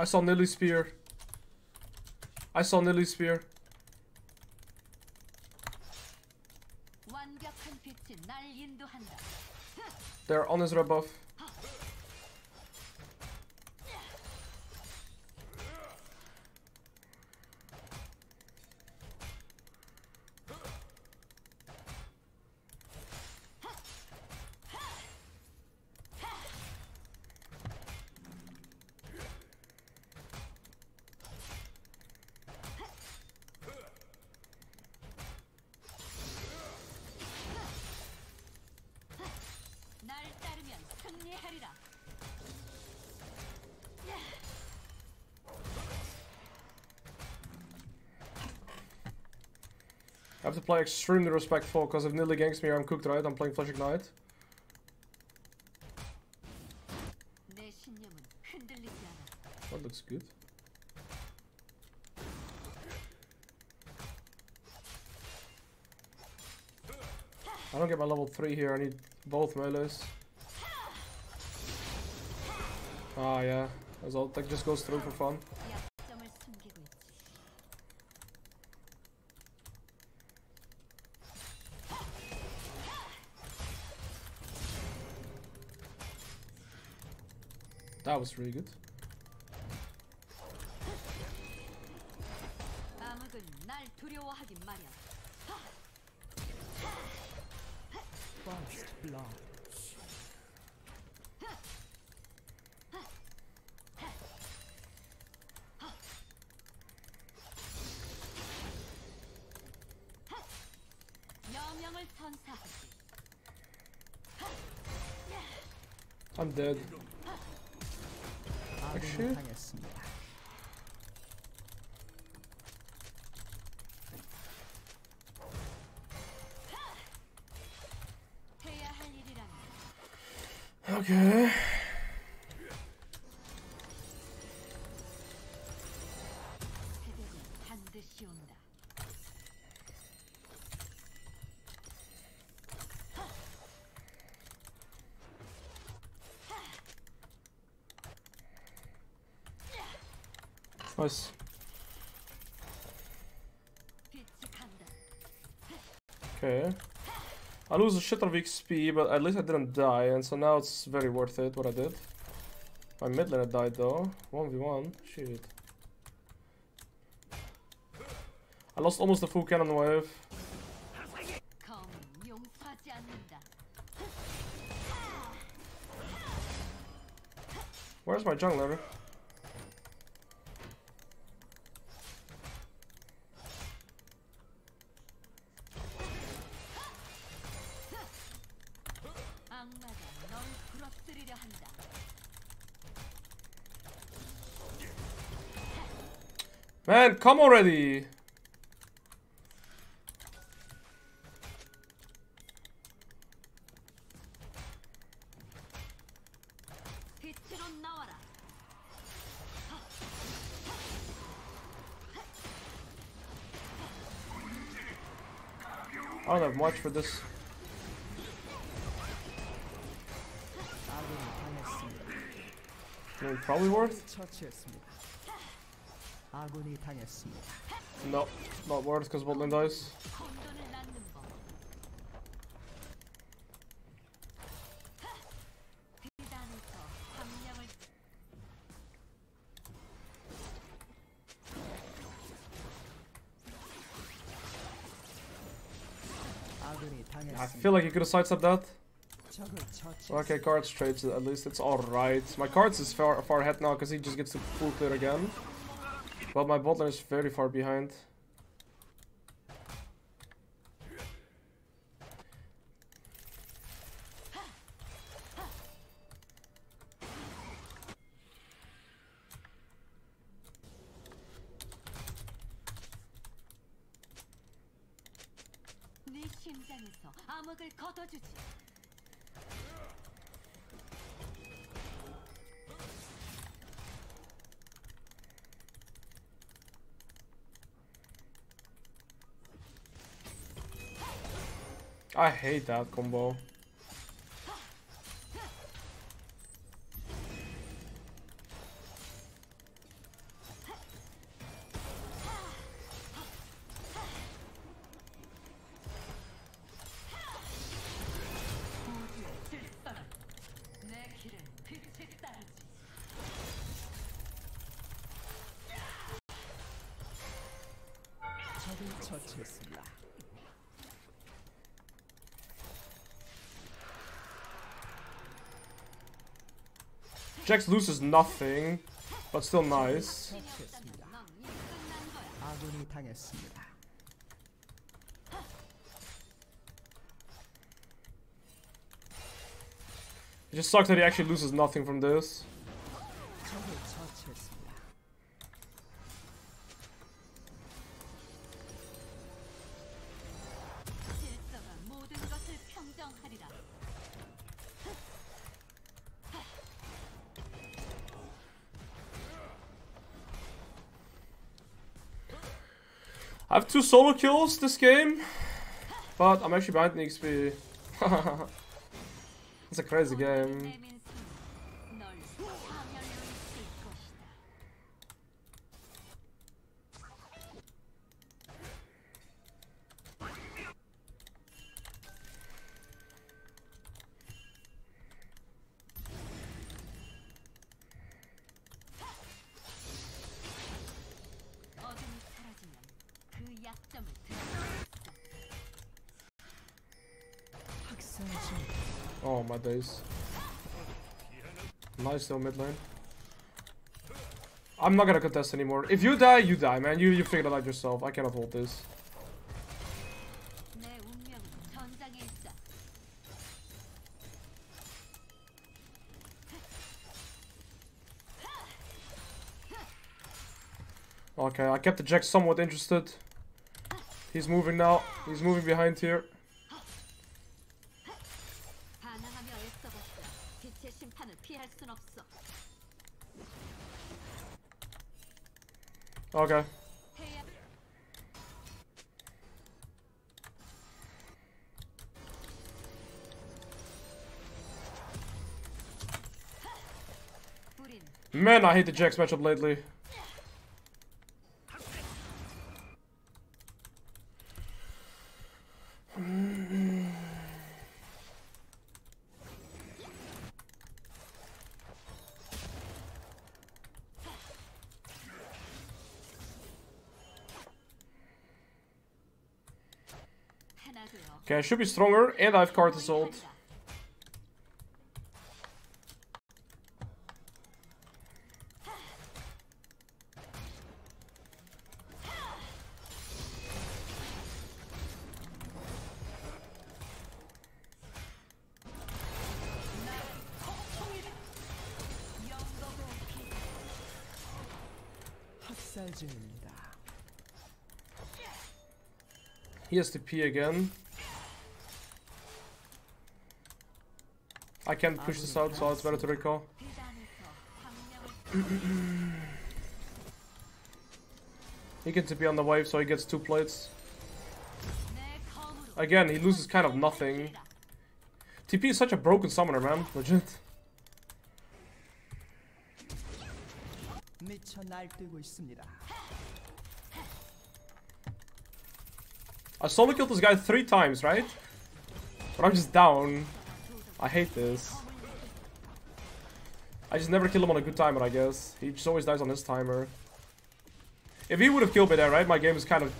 I saw Nilly Spear. I saw Nilly Spear. They're on his rebuff. I have to play extremely respectful, because if Nilly ganks me, I'm cooked, right? I'm playing Flash Ignite. That looks good. I don't get my level 3 here, I need both melees. Ah yeah, as all tech just goes through for fun. That was really good. First blood. I'm dead. 네. 역시 습니다. 오케이. Okay. I lose a shit of XP, but at least I didn't die, and so now it's very worth it what I did. My mid laner died though. 1v1. Shit. I lost almost the full cannon wave. Where's my jungler? Come already! I don't have much for this. Probably worth. No, not worth because Woodland dies. I feel like he could have sidestepped that. Okay, Karthus trades at least. It's alright. My Karthus is far, far ahead now because he just gets to full clear again. But my botlane is very far behind. 네 심장에서 암흑을 걷어주지. I hate that combo. 처치했습니다. Jax loses nothing, but still nice. It just sucks that he actually loses nothing from this. I have two solo kills this game, but I'm actually behind in XP. it's a crazy game. Oh my days. Nice though mid lane. I'm not gonna contest anymore. If you die, you die, man. You you figured it out yourself. I cannot hold this. Okay, I kept the Jax somewhat interested. He's moving now. He's moving behind here. Okay. Man, I hate the Jax matchup lately. Okay, I should be stronger, and I have Karthus ult. Here's the P again. I can't push this out, so it's better to recall. he gets to be on the wave, so he gets two plates. Again, he loses kind of nothing. TP is such a broken summoner, man. Legit. I solo killed this guy three times, right? But I'm just down. I hate this. I just never kill him on a good timer, I guess. He just always dies on his timer. If he would have killed me there, right, my game is kind of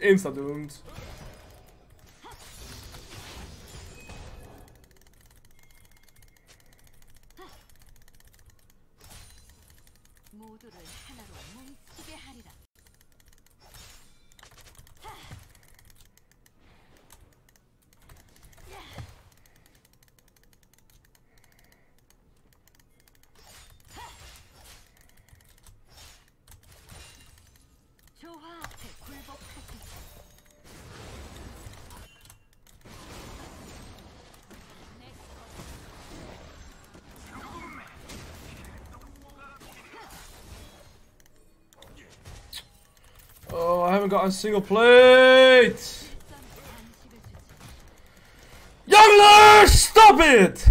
insta-doomed. haven't got a single plate! Youngler, stop it!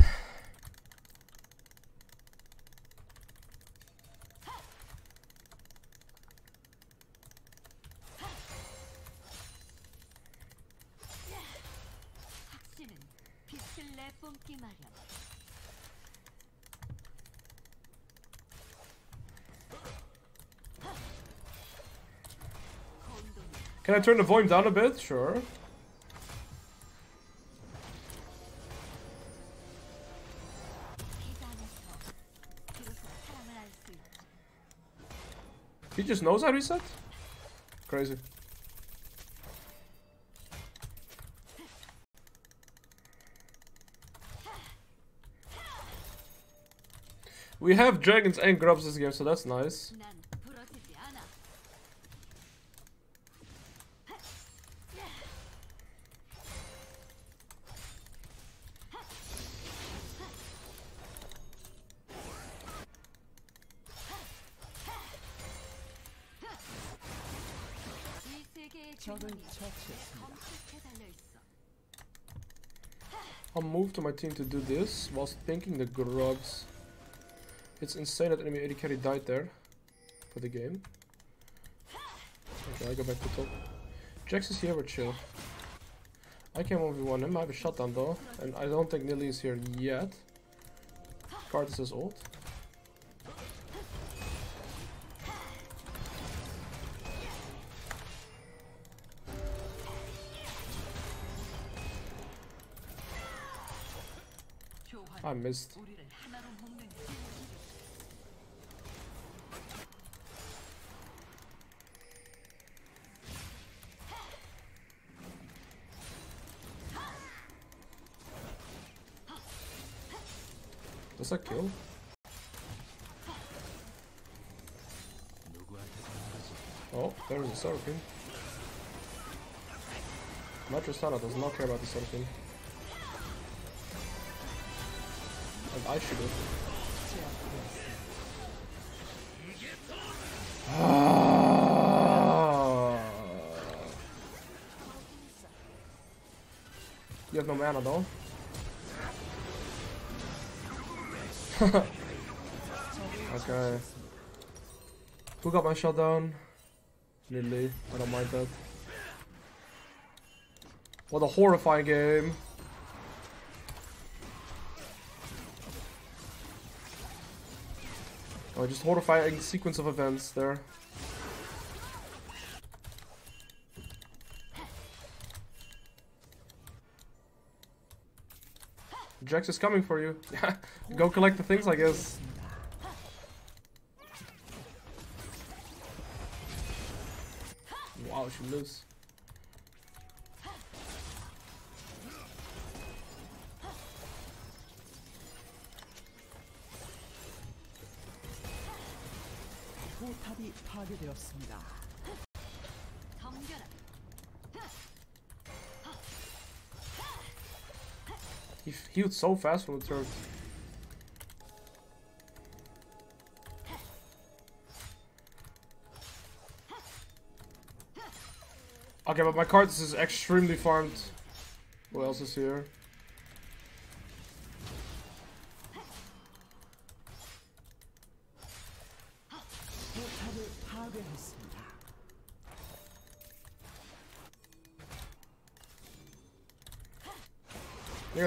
Can I turn the volume down a bit? Sure. He just knows I reset? Crazy. We have dragons and grubs this game, so that's nice. 적을 균형이 처치했습니다. 검색해 달려 있어. I'll move to my team to do this whilst thinking the grubs. It's insane that enemy AD carry died there for the game. Okay, I go back to top. Jax is here, we're chill. I can 1v1 him, I have a shutdown though, and I don't think Nilly is here yet. Cardis is ult. missed. Does that kill? Oh, there's a Seraphine. Matristana does not care about the Seraphine. I should have. Ah. You have no mana though. okay. Who got my shutdown? Lily. I don't mind that. What a horrifying game. Oh, just horrifying sequence of events there. Jax is coming for you. Go collect the things, I guess. Wow, she lives. 포탑이 파괴되었습니다. He healed so fast from the turret. Okay, but my Karthus is extremely farmed. What else is here?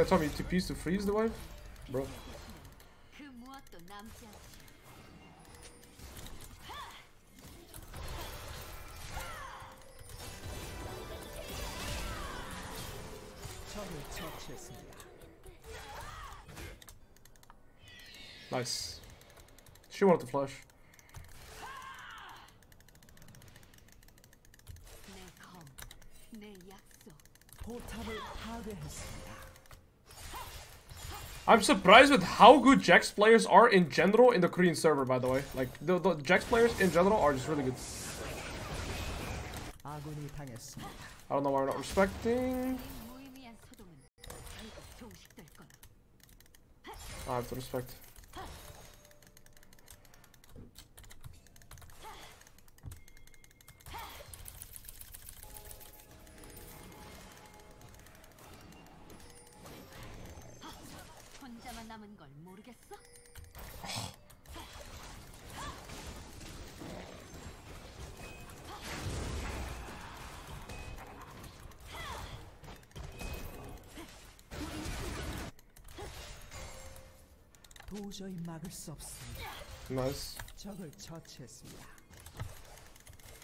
Time me TPs to freeze the wave? Bro. Nice. She wanted to flush. Portable powder has I'm surprised with how good Jax players are in general in the Korean server, by the way. Like, the, the Jax players in general are just really good. I don't know why we're not respecting. I have to respect. 도저히 막을 수 없습니다. Nice. 적을 처치했습니다.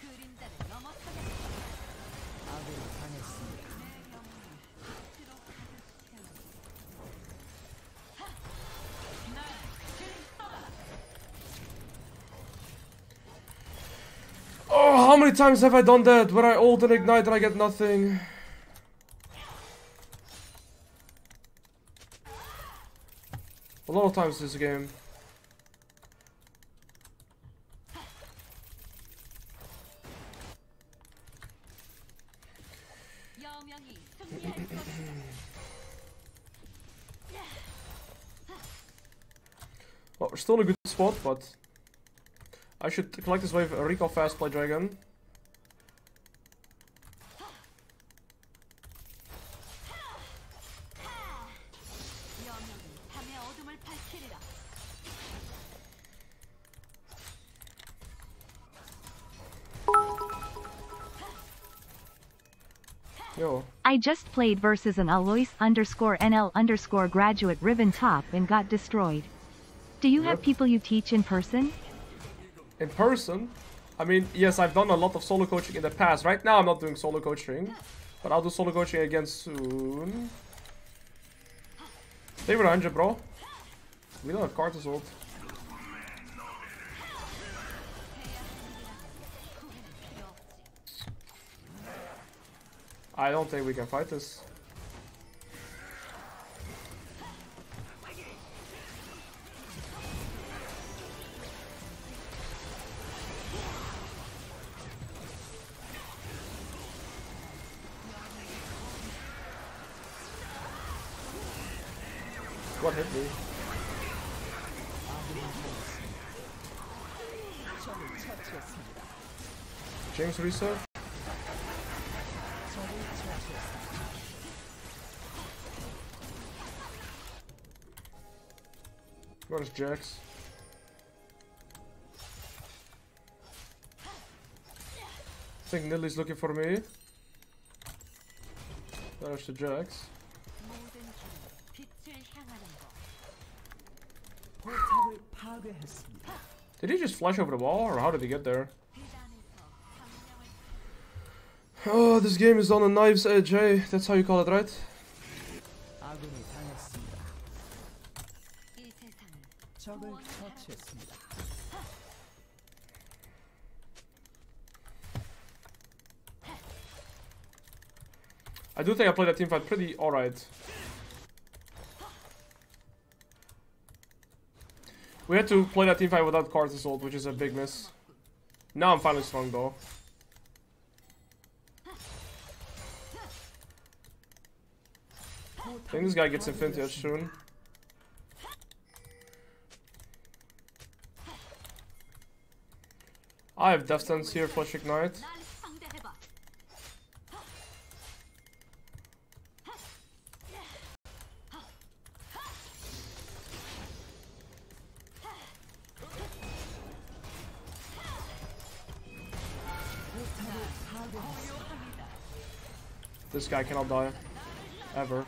그림자를 넘어서겠어. 아군이 당했습니다. Oh, how many times have I done that? Where I ult and ignite and I get nothing. lot of times this game. well, we're still in a good spot, but I should collect this wave, recall fast, play dragon. Yo, I just played versus an Alois underscore NL underscore graduate Riven top and got destroyed. Do you have people you teach in person? in person. I mean, yes, I've done a lot of solo coaching in the past. Right now, I'm not doing solo coaching, but I'll do solo coaching again soon. They were 100, bro. We don't have Karthus ult. I don't think we can fight this. What hit me? James Reserve? There's I think Nilly's looking for me. There's the Jax. Did he just flash over the wall, or how did he get there? Oh, this game is on a knife's edge, hey? That's how you call it, right? I do think I played that team fight pretty alright. We had to play that team fight without Karthus ult, which is a big miss. Now I'm finally strong though. I think this guy gets Infinity soon. I have Death's Dance here, for Ignite. This guy cannot die. Ever.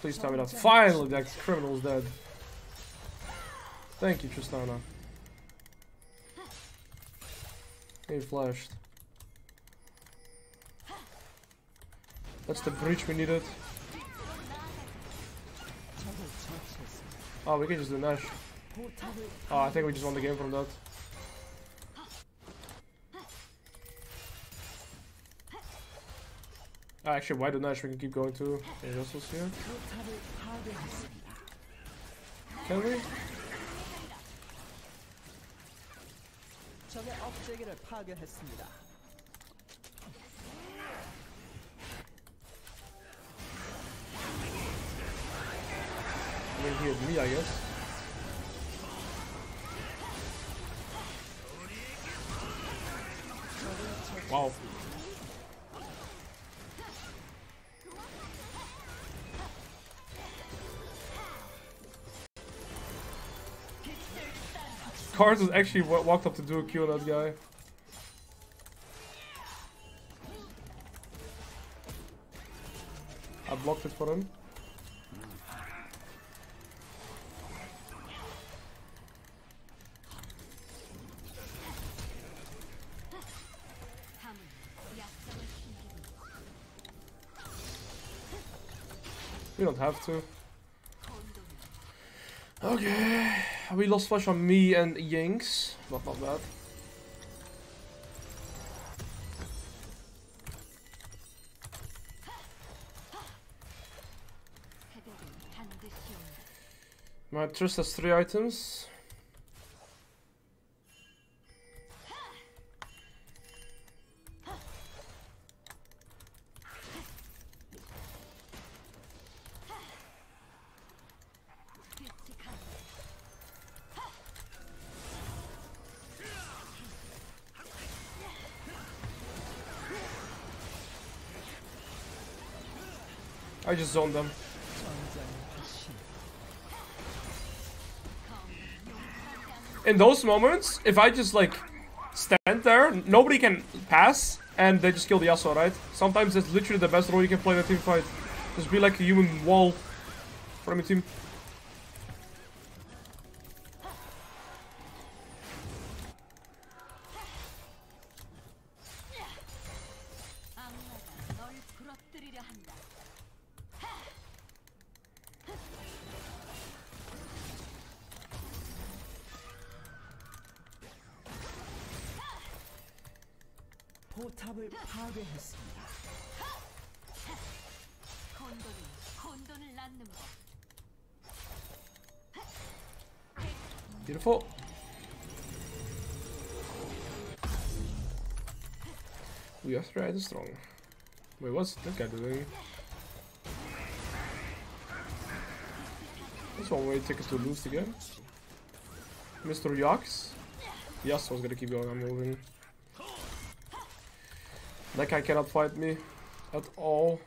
Please tell me that. Finally, that criminal's dead. Thank you, Tristana. He flashed. That's the breach we needed. Oh, we can just do Nash. Oh, I think we just won the game from that. Oh, actually, why do Nash? We can keep going to Injustice here. Can we? 적의 업체계를 파괴했습니다. Me, I guess. Wow. Cars was actually walked up to do a kill that guy. I blocked it for him. You don't have to. Okay. We lost flash on me and Yinx, but not bad. My trust has three items. just zoned them. In those moments, if I just like stand there, nobody can pass, and they just kill the Yasuo, right? Sometimes it's literally the best role you can play in a team fight. Just be like a human wall from your team. We are three items strong. Wait, what's this guy doing? That's one way to take us to lose again. Mr. Yax? Yes, I was gonna keep going, I'm moving. That guy cannot fight me at all.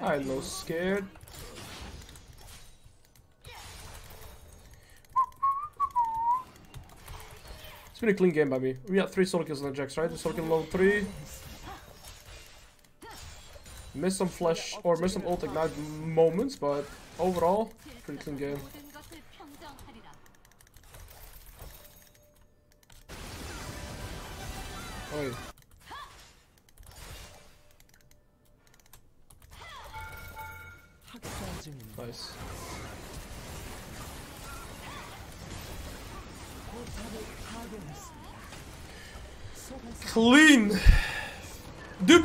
I low scared. It's been a clean game by me. We had three solo kills on the Jax, right? Solo kill level three. Missed some flash or missed some ult ignite moments, but overall, pretty clean game. Oh, yeah.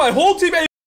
My whole team